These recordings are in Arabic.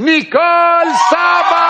Nicole Saba.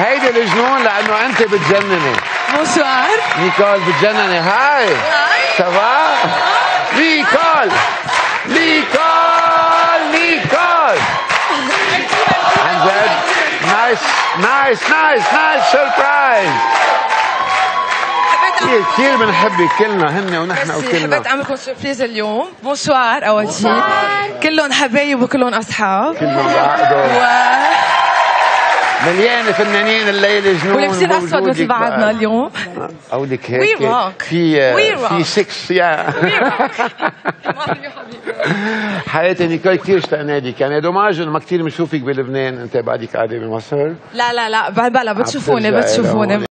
هيدي الجنون لأنه أنت بتجنني. bonsoir نيكول بتجنني. hi. ça va نيكول. نيكول. نيكول. عن جد nice nice nice nice surprise كثير كثير بنحبك كلنا هن ونحن وكلنا. حبيت أعمل لكم surprise اليوم. bonsoir أول شيء كلهم حبايب وكلهم أصحاب. كلهم بعقدوا مليانه فنانين الليلة جنون ولابسين اسود مثل بعضنا. اليوم. أو لك هيك. في We في. 6 يا حياتي نيكول كثير اشتقنا لك يعني دوماج انه ما كثير بنشوفك بلبنان. أنت بعدك قاعدة بمصر. لا لا لا. بلا بتشوفوني بتشوفوني.